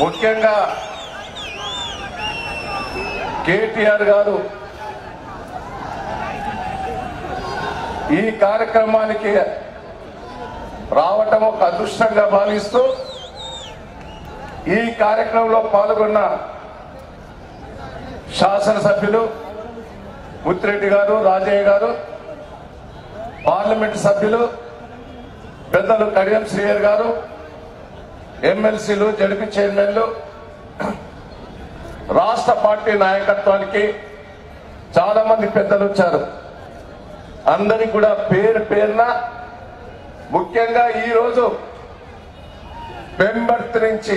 ముఖ్యంగా కేటీఆర్ గారు ఈ కార్యక్రమానికి రావటం ఒక అదృష్టంగా భావిస్తూ ఈ కార్యక్రమంలో పాల్గొన్న శాసనసభ్యులు ముత్తిరెడ్డి గారు రాజయ్య గారు పార్లమెంట్ సభ్యులు పెద్దలు కడియం శ్రీయర్ గారు ఎమ్మెల్సీలు జడిపి చైర్మన్లు రాష్ట్ర పార్టీ నాయకత్వానికి చాలా మంది పెద్దలు వచ్చారు. అందరికి కూడా పేరు పేరున ముఖ్యంగా ఈరోజు రోజు పెంబర్త్ నుంచి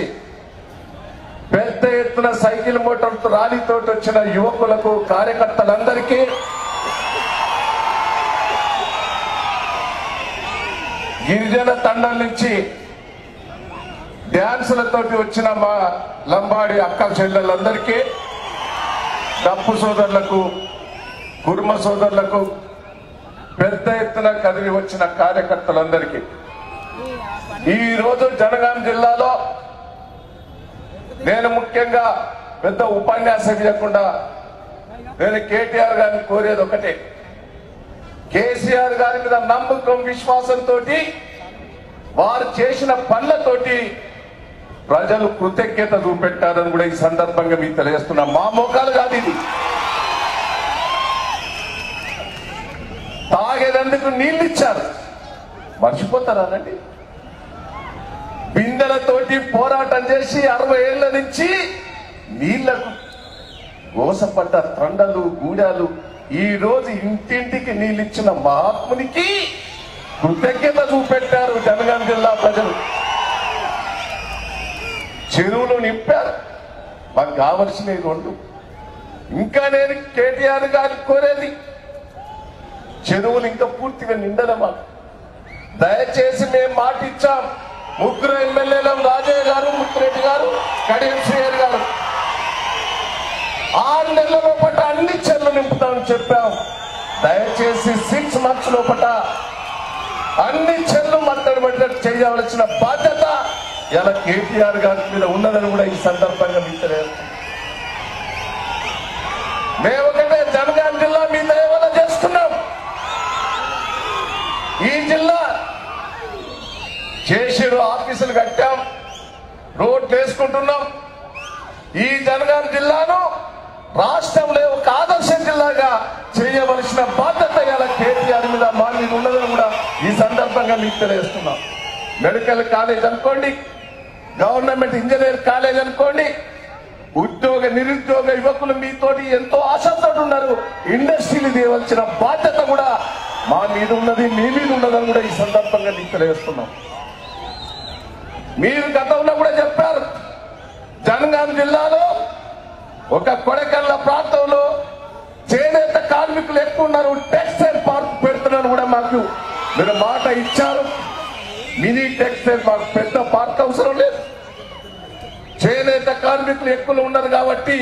పెద్ద ఎత్తున సైకిల్ మోటార్ ర్యాలీతో వచ్చిన యువకులకు కార్యకర్తలందరికీ గిరిజన తండం నుంచి డ్యాన్సులతోటి వచ్చిన మా లంబాడి అక్క చెల్లెలందరికీ డప్పు సోదరులకు కుర్మ సోదరులకు పెద్ద ఎత్తున కదిలి వచ్చిన కార్యకర్తలందరికీ. ఈరోజు జనగాం జిల్లాలో నేను ముఖ్యంగా పెద్ద ఉపన్యాసం ఇవ్వకుండా నేను కేటీఆర్ గారిని కోరేది ఒకటే. కేసీఆర్ గారి మీద నమ్మకం విశ్వాసంతో వారు చేసిన పనులతోటి ప్రజలు కృతజ్ఞత చూపెట్టారని కూడా ఈ సందర్భంగా మీకు తెలియజేస్తున్నా. మా మోకాలు కాదు ఇది. తాగేదందుకు నీళ్ళు ఇచ్చారు. మర్చిపోతారానండి బిందెలతోటి పోరాటం చేసి అరవై ఏళ్ళ నుంచి నీళ్ళకు గోసపడ్డ తండలు గూడాలు ఈ రోజు ఇంటింటికి నీళ్ళిచ్చిన మహాత్మునికి కృతజ్ఞత చూపెట్టారు జనగాం జిల్లా ప్రజలు. చెరువులు నింపారు. మాకు కావలసినవి రెండు. ఇంకా నేను కేటీఆర్ గారికి కోరేది చెరువులు ఇంకా పూర్తిగా నిండల మాకు. దయచేసి మేము మాట ఇచ్చాం. ముగ్గురు ఎమ్మెల్యేలు రాజయ్య గారు ముత్తిరెడ్డి గారు కడియం శ్రీయర్ గారు. ఆరు నెలల లోపల అన్ని చెర్లు నింపుతామని చెప్పాం. దయచేసి సిక్స్ మంత్స్ లోపల అన్ని చెర్లు మట్టడి పడ్డట్టు చేయవలసిన బాధ్యత ఇలా కేటీఆర్ గారి మీద ఉన్నదని కూడా ఈ సందర్భంగా మీకు మేము ఒకటే జనగాం జిల్లా మీ దయవల్ల చేస్తున్నాం. ఈ జిల్లా చేసిరు ఆఫీసులు కట్టాం రోడ్లు వేసుకుంటున్నాం. ఈ జనగాం జిల్లాను రాష్ట్రంలో ఒక ఆదర్శ జిల్లాగా చేయవలసిన బాధ్యత ఇలా కేటీఆర్ మీద మా మీద ఉన్నదని కూడా ఈ సందర్భంగా మీకు తెలియజేస్తున్నాం. మెడికల్ కాలేజ్ అనుకోండి గవర్నమెంట్ ఇంజనీర్ కాలేజ్ అనుకోండి ఉద్యోగ నిరుద్యోగ యువకులు మీతోటి ఎంతో ఆశతో ఉన్నారు. ఇండస్ట్రీలు తీయవలసిన బాధ్యత కూడా మా మీద ఉన్నది మీ మీద ఉన్నదని కూడా ఈ సందర్భంగా మీకు తెలియజేస్తున్నాం. మీరు గతంలో కూడా చెప్పారు జనగాం జిల్లాలో ఒక కొడకల్ల ప్రాంతంలో చేనేత కార్మికులు ఎక్కువ ఉన్నారు టెక్స్టైల్ పార్క్ పెడుతున్నారు కూడా మాకు మీరు మాట ఇచ్చారు. మినీ టెక్స్టైల్ మాకు పెద్ద పార్క్ అవసరం లేదు. కార్మికులు ఎక్కువ ఉన్నారు కాబట్టి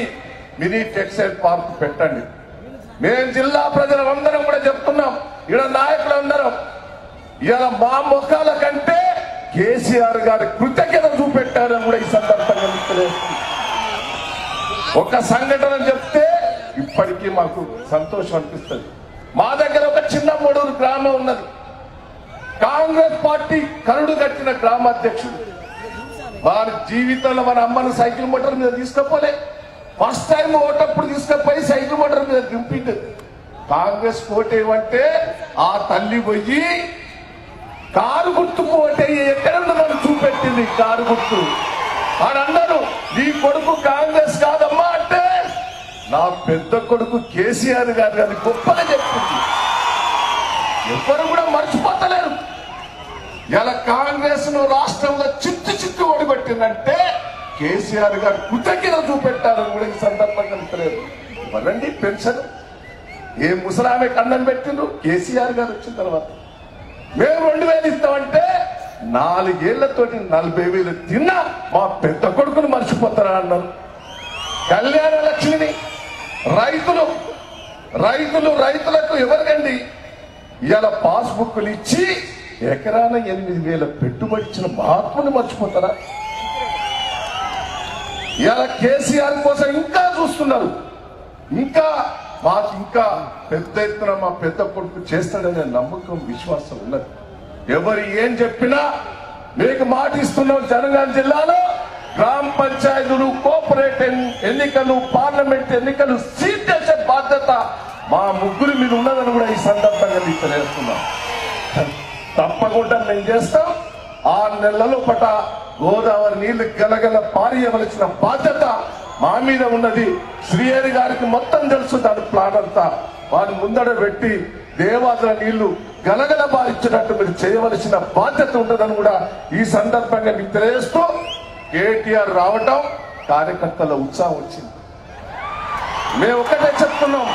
మినీ టెక్స్టైల్ పార్క్ పెట్టండి. మేము జిల్లా ప్రజలందరం కూడా చెప్తున్నాం. ఇక్కడ నాయకులందరం ఇలా మా ముఖాల కంటే కేసీఆర్ గారి కృతజ్ఞత చూపెట్టారని కూడా ఈ సందర్భంగా ఒక సంఘటన చెప్తే ఇప్పటికీ మాకు సంతోషం అనిపిస్తుంది. మా దగ్గర ఒక చిన్న మూడూరు గ్రామం ఉన్నది. కాంగ్రెస్ పార్టీ కరుడు కట్టిన గ్రామాధ్యక్షుడు. వారి జీవితంలో మన అమ్మను సైకిల్ మోటార్ మీద తీసుకపోలే. ఫస్ట్ టైం ఓటప్పుడు తీసుకపోయి సైకిల్ మోటార్ మీద దింపిండు. కాంగ్రెస్ ఓటేమంటే ఆ తల్లి పోయి కారు గుర్తుకు ఓటే ఎక్కడ నన్ను చూపెట్టింది కారు గుర్తు. అని వారందరూ నీ కొడుకు కాంగ్రెస్ కాదమ్మా అంటే నా పెద్ద కొడుకు కేసీఆర్ గారు గారి గొప్పగా చెప్తుంది ఎవరు కూడా మర్చిపోతలేరు. ఇలా కాంగ్రెస్ను రాష్ట్రంలో చిత్త పరిస్థితి ఓడిపెట్టిందంటే కేసీఆర్ గారు కృతజ్ఞత చూపెట్టారని కూడా ఈ సందర్భంగా తెలియదు. ఇవ్వరండి పెన్షన్. ఏ ముసలామె కన్నం పెట్టిండ్రు? కేసీఆర్ గారు వచ్చిన తర్వాత. మేము రెండు వేలు ఇస్తామంటే నాలుగేళ్ళతోటి నలభై వేలు తిన్నా మా పెద్ద కొడుకును మర్చిపోతారా అన్నారు. కళ్యాణ లక్ష్మిని రైతులు రైతులు రైతులకు ఎవరికండి? ఇవాళ పాస్బుక్లు ఇచ్చి ఎకరాన ఎనిమిది వేల పెట్టుబడి ఇచ్చిన మహాత్ముని మర్చిపోతారా? ఇలా కేసీఆర్ కోసం ఇంకా చూస్తున్నారు. ఇంకా మాకు ఇంకా పెద్ద ఎత్తున మా పెద్ద కొడుకు చేస్తాడనే నమ్మకం విశ్వాసం ఉన్నది. ఎవరు ఏం చెప్పినా మీకు మాట ఇస్తున్నాం జనగాం జిల్లాలో గ్రామ పంచాయతీలు కోఆపరేట్ ఎన్నికలు పార్లమెంట్ ఎన్నికలు సీట్ చేసే బాధ్యత మా ముగ్గురు మీద ఉన్నదని కూడా ఈ సందర్భంగా మీకు తెలియజేస్తున్నాం. తప్పకుండా మేము చేస్తాం. ఆరు నెలల పట గోదావరి నీళ్ళు గలగల పారియవలసిన బాధ్యత మా మీద ఉన్నది. శ్రీహరి గారికి మొత్తం తెలుసు దాని ప్లాన్ అంతా. వారిని ముందడ పెట్టి దేవాదుల నీళ్ళు గలగల బారించినట్టు మీరు చేయవలసిన బాధ్యత ఉంటుందని కూడా ఈ సందర్భంగా మీకు తెలియజేస్తూ కేటీఆర్ రావటం కార్యకర్తల ఉత్సాహం వచ్చింది. మేము ఒకటే చెప్తున్నాం.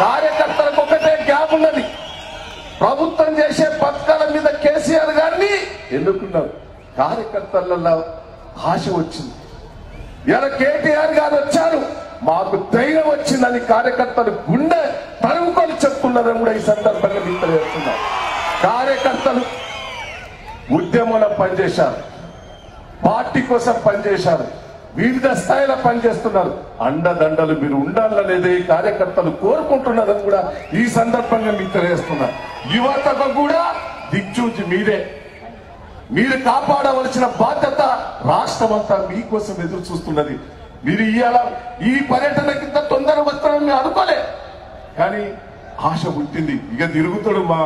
కార్యకర్తలకు ఒకటే గ్యాప్ ఉన్నది. ప్రభుత్వం చేసే పథకాల మీద కేసీఆర్ గారిని ఎన్నుకున్నారు. కార్యకర్తలలో ఆశ వచ్చింది. ఇలా కేటీఆర్ గారు వచ్చారు. మాకు ధైర్యం వచ్చిందని కార్యకర్తలు గుండె తరుముకొని చెప్తున్నారని కూడా ఈ సందర్భంగా మీకు తెలియజేస్తున్నారు కార్యకర్తలు ఉద్యమంలో పనిచేశారు. పార్టీ కోసం పనిచేశారు. వివిధ స్థాయిలో పనిచేస్తున్నారు. అండదండలు మీరు ఉండాలనేది కార్యకర్తలు కోరుకుంటున్నారని కూడా ఈ సందర్భంగా మీకు తెలియజేస్తున్నారు యువతకు కూడా దిక్చూచి మీరే. మీరు కాపాడవలసిన బాధ్యత రాష్ట్రం అంతా మీకోసం ఎదురు చూస్తున్నది. మీరు ఇవాళ ఈ పర్యటన కింద తొందరగా వస్తారని మేము అనుకోలే. కానీ ఆశ పుట్టింది. ఇక తిరుగుతాడు మా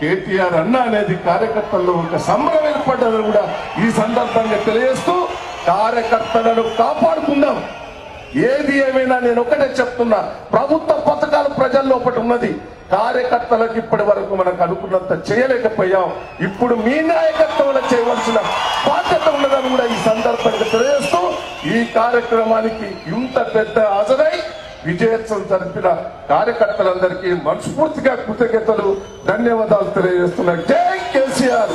కేటీఆర్ అన్న అనేది కార్యకర్తల్లో ఒక సంబరం ఏర్పడ్డదని కూడా ఈ సందర్భంగా తెలియజేస్తూ కార్యకర్తలను కాపాడుకుందాం. ఏది ఏమైనా నేను ఒకటే చెప్తున్నా. ప్రభుత్వ పథకాలు ప్రజల్లో ఒకటి ఉన్నది. కార్యకర్తలకు ఇప్పటి వరకు మనకు అనుకున్నంత చేయలేకపోయాం. ఇప్పుడు మీ నాయకత్వంలో చేయవలసిన బాధ్యత ఉన్నదని కూడా ఈ సందర్భంగా తెలియజేస్తూ ఈ కార్యక్రమానికి ఇంత పెద్ద హాజరై విజయోత్సవం జరిపిన కార్యకర్తలందరికీ మనస్ఫూర్తిగా కృతజ్ఞతలు ధన్యవాదాలు తెలియజేస్తున్నాయి జై కేసీఆర్!